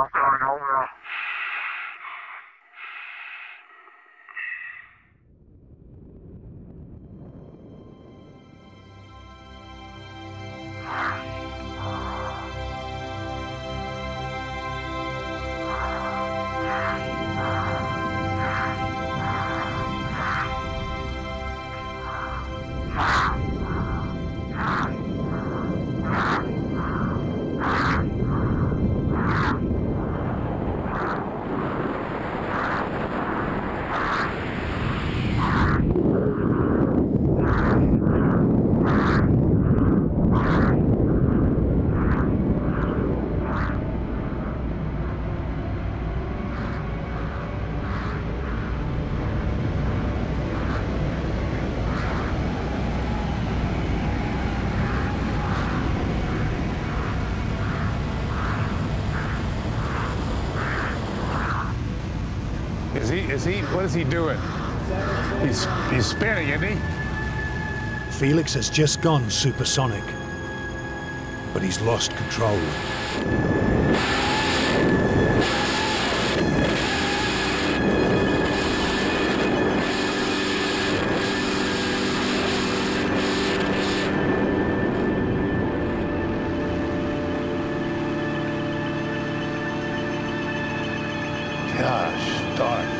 I'm going home now. Is he, is he, what is he doing? He's, he's spinning, isn't he? Felix has just gone supersonic, but he's lost control. Gosh, darn.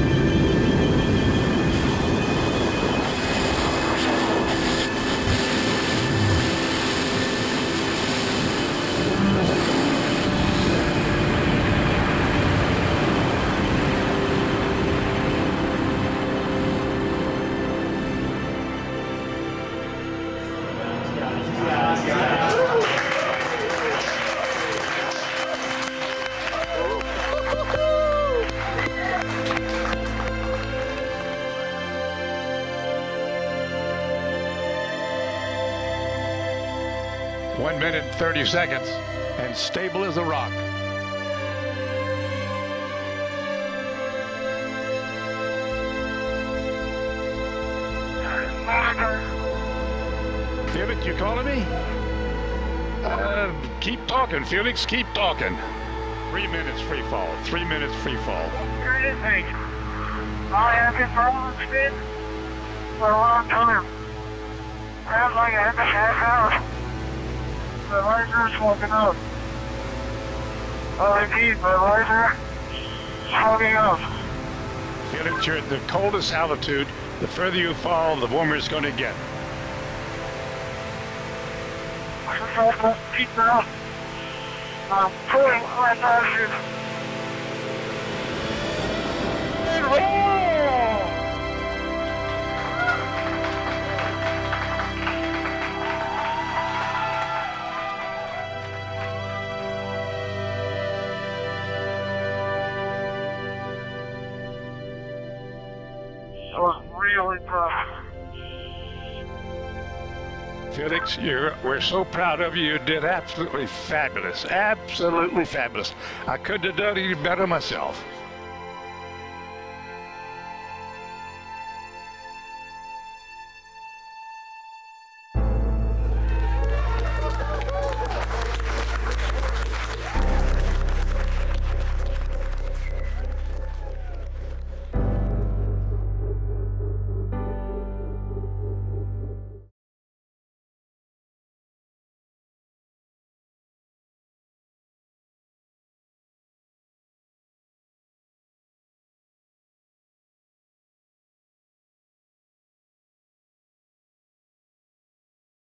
One minute, 30 seconds, and stable as a rock. Felix, you calling me? Uh, keep talking, Felix, keep talking. Three minutes free fall, three minutes free fall. Anything. I have been following spin for a long time. Sounds like I have a half hour. The laser is smoking up. Oh, indeed, my is smoking up. Felix, you're at the coldest altitude. The further you fall, the warmer it's going to get. Keep it up. I'm pulling my laser. It was really tough. Felix, you're, we're so proud of you. You did absolutely fabulous. Absolutely fabulous. I couldn't have done any better myself.